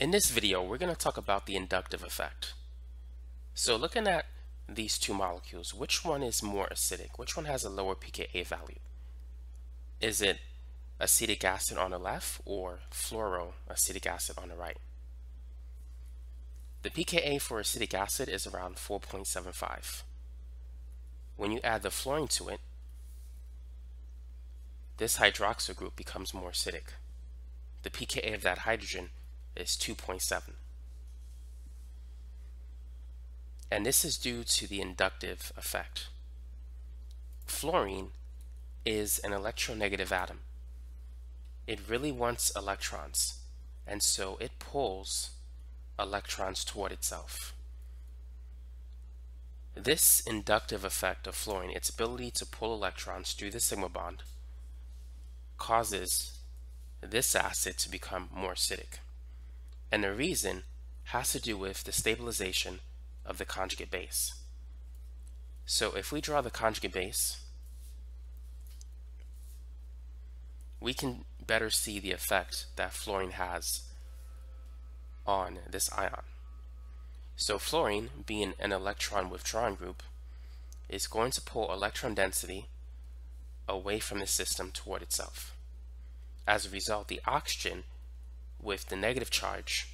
In this video, we're going to talk about the inductive effect. So looking at these two molecules, which one is more acidic? Which one has a lower pKa value? Is it acetic acid on the left or fluoroacetic acid on the right? The pKa for acetic acid is around 4.75. When you add the fluorine to it, this hydroxyl group becomes more acidic. The pKa of that hydrogen is 2.7. And this is due to the inductive effect. Fluorine is an electronegative atom. It really wants electrons, and so it pulls electrons toward itself. This inductive effect of fluorine, its ability to pull electrons through the sigma bond, causes this acid to become more acidic. And the reason has to do with the stabilization of the conjugate base. So if we draw the conjugate base, we can better see the effect that fluorine has on this ion. So fluorine, being an electron withdrawing group, is going to pull electron density away from the system toward itself. As a result, the oxygen with the negative charge,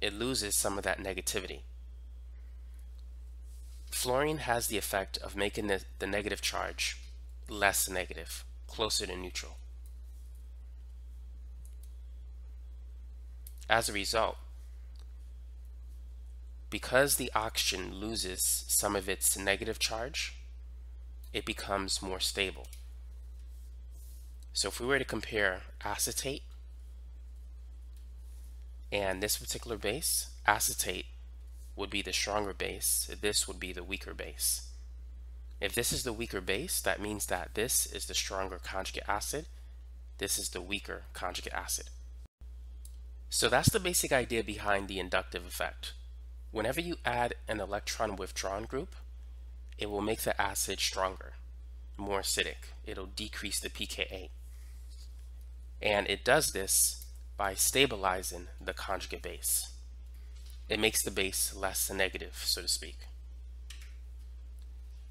it loses some of that negativity. Fluorine has the effect of making the, the negative charge less negative, closer to neutral. As a result, because the oxygen loses some of its negative charge, it becomes more stable. So if we were to compare acetate and this particular base, acetate would be the stronger base, this would be the weaker base. If this is the weaker base, that means that this is the stronger conjugate acid, this is the weaker conjugate acid. So that's the basic idea behind the inductive effect. Whenever you add an electron withdrawn group, it will make the acid stronger, more acidic. It'll decrease the pKa. And it does this by stabilizing the conjugate base. It makes the base less negative, so to speak.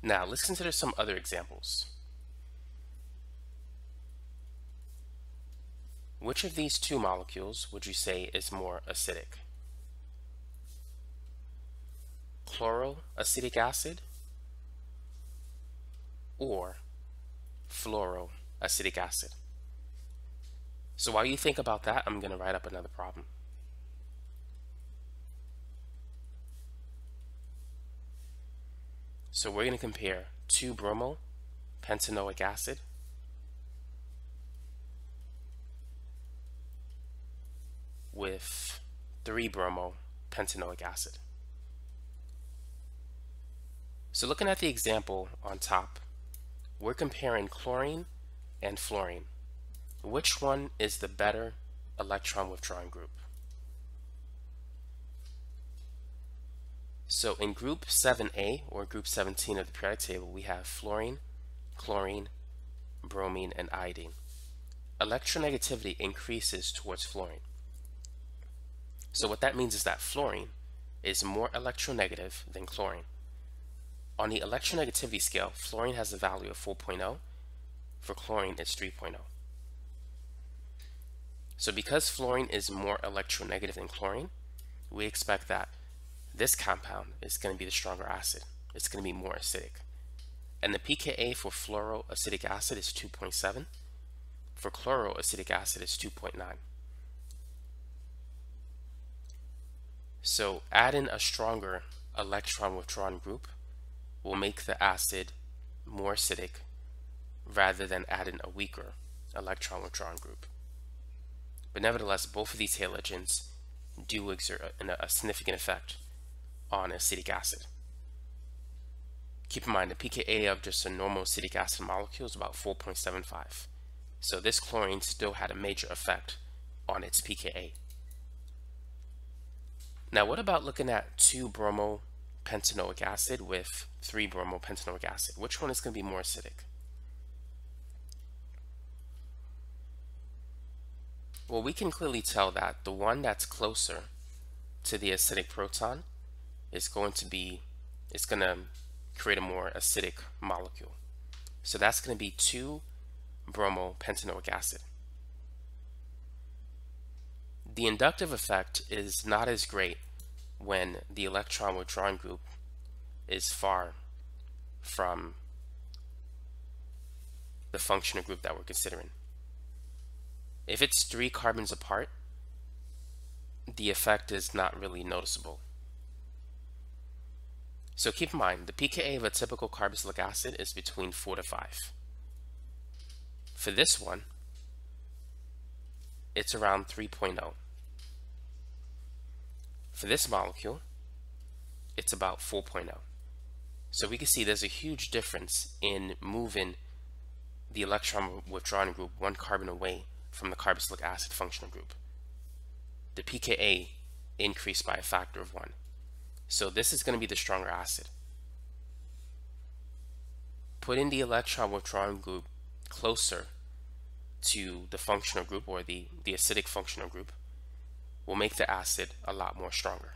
Now, let's consider some other examples. Which of these two molecules would you say is more acidic? Chloroacetic acid or fluoroacetic acid? So while you think about that, I'm going to write up another problem. So we're going to compare 2-bromo pentanoic acid with 3-bromo pentanoic acid. So looking at the example on top, we're comparing chlorine and fluorine. Which one is the better electron withdrawing group? So in group 7a or group 17 of the periodic table, we have fluorine, chlorine, bromine, and iodine. Electronegativity increases towards fluorine. So what that means is that fluorine is more electronegative than chlorine. On the electronegativity scale, fluorine has a value of 4.0. For chlorine, it's 3.0. So because fluorine is more electronegative than chlorine, we expect that this compound is going to be the stronger acid. It's going to be more acidic. And the pKa for fluoroacetic acid is 2.7. For chloroacetic acid is 2.9. So adding a stronger electron withdrawn group will make the acid more acidic rather than adding a weaker electron withdrawn group. But nevertheless, both of these halogens do exert a, a significant effect on acetic acid. Keep in mind the pKa of just a normal acetic acid molecule is about 4.75. So this chlorine still had a major effect on its pKa. Now what about looking at 2-bromo pentanoic acid with 3-bromo pentanoic acid? Which one is going to be more acidic? Well, we can clearly tell that the one that's closer to the acidic proton is going to be, it's going to create a more acidic molecule. So that's going to be 2-bromopentanoic acid. The inductive effect is not as great when the electron withdrawing group is far from the functional group that we're considering. If it's three carbons apart, the effect is not really noticeable. So keep in mind, the pKa of a typical carboxylic acid is between 4 to 5. For this one, it's around 3.0. For this molecule, it's about 4.0. So we can see there's a huge difference in moving the electron withdrawing group one carbon away from the carboxylic acid functional group. The pKa increased by a factor of 1. So this is going to be the stronger acid. Putting the electron withdrawing group closer to the functional group or the, the acidic functional group will make the acid a lot more stronger.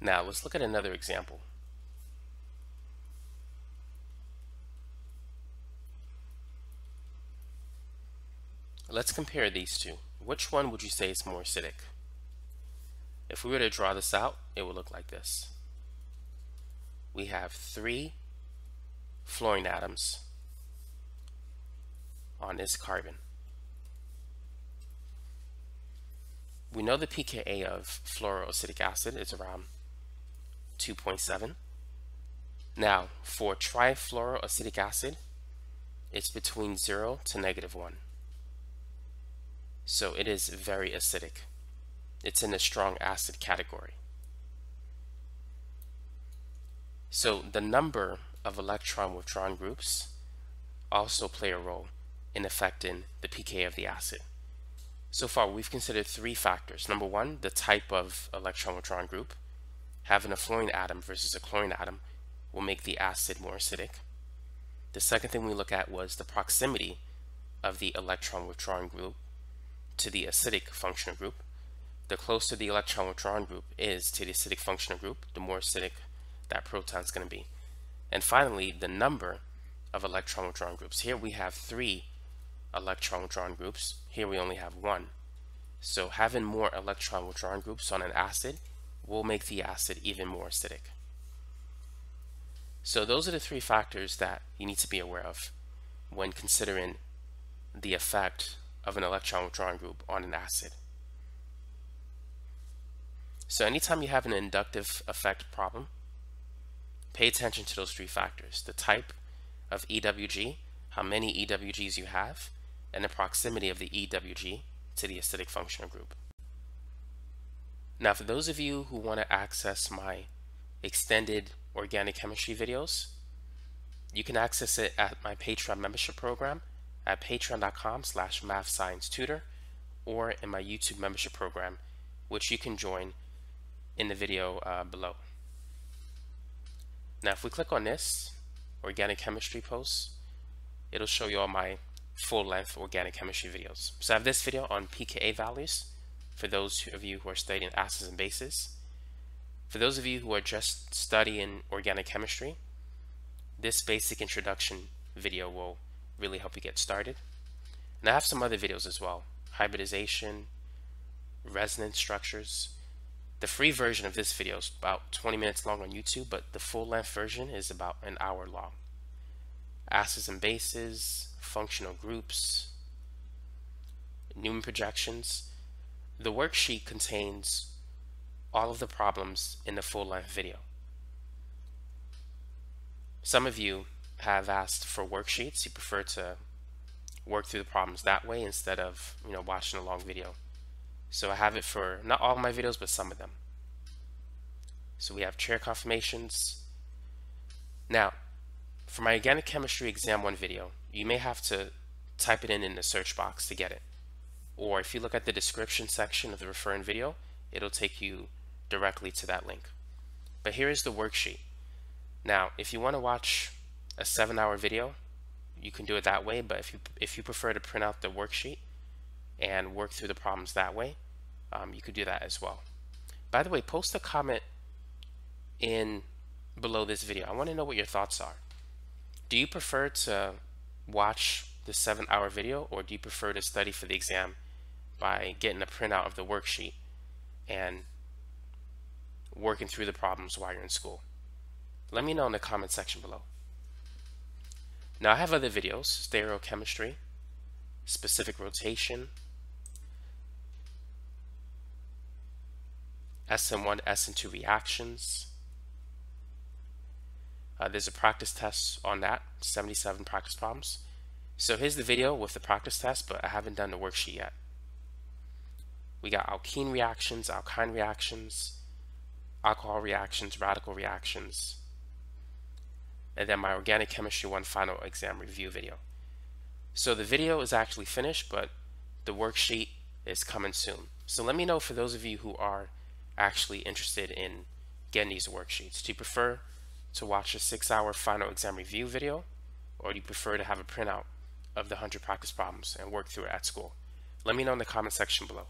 Now let's look at another example. Let's compare these two. Which one would you say is more acidic? If we were to draw this out, it would look like this. We have three fluorine atoms on this carbon. We know the pKa of fluoroacetic acid is around 2.7. Now, for trifluoroacetic acid, it's between 0 to negative 1. So it is very acidic. It's in the strong acid category. So the number of electron withdrawing groups also play a role in affecting the pK of the acid. So far, we've considered three factors. Number one, the type of electron withdrawing group having a fluorine atom versus a chlorine atom will make the acid more acidic. The second thing we look at was the proximity of the electron withdrawing group to the acidic functional group. The closer the electron withdrawing group is to the acidic functional group, the more acidic that proton is going to be. And finally, the number of electron withdrawing groups. Here we have three electron withdrawing groups. Here we only have one. So having more electron withdrawing groups on an acid will make the acid even more acidic. So those are the three factors that you need to be aware of when considering the effect of an electron withdrawing group on an acid. So anytime you have an inductive effect problem, pay attention to those three factors. The type of EWG, how many EWGs you have, and the proximity of the EWG to the acidic functional group. Now, for those of you who want to access my extended organic chemistry videos, you can access it at my Patreon membership program at patreon.com slash mathsciencetutor or in my YouTube membership program, which you can join in the video uh, below. Now, if we click on this organic chemistry post, it'll show you all my full-length organic chemistry videos. So I have this video on pKa values, for those of you who are studying acids and bases. For those of you who are just studying organic chemistry, this basic introduction video will really help you get started. And I have some other videos as well, hybridization, resonance structures. The free version of this video is about 20 minutes long on YouTube, but the full length version is about an hour long. Acids and bases, functional groups, Newman projections, the worksheet contains all of the problems in the full-length video. Some of you have asked for worksheets. You prefer to work through the problems that way instead of you know watching a long video. So I have it for not all of my videos, but some of them. So we have chair conformations. Now, for my organic chemistry exam one video, you may have to type it in in the search box to get it or if you look at the description section of the referring video, it'll take you directly to that link. But here is the worksheet. Now, if you want to watch a seven hour video, you can do it that way. But if you if you prefer to print out the worksheet and work through the problems that way, um, you could do that as well. By the way, post a comment in below this video. I want to know what your thoughts are. Do you prefer to watch the seven hour video or do you prefer to study for the exam by getting a printout of the worksheet and working through the problems while you're in school? Let me know in the comment section below. Now I have other videos, stereochemistry, specific rotation, SN1, SN2 reactions. Uh, there's a practice test on that, 77 practice problems. So here's the video with the practice test, but I haven't done the worksheet yet. We got alkene reactions, alkyne reactions, alcohol reactions, radical reactions, and then my organic chemistry one final exam review video. So the video is actually finished, but the worksheet is coming soon. So let me know for those of you who are actually interested in getting these worksheets. Do you prefer to watch a six hour final exam review video or do you prefer to have a printout of the 100 practice problems and work through it at school? Let me know in the comment section below.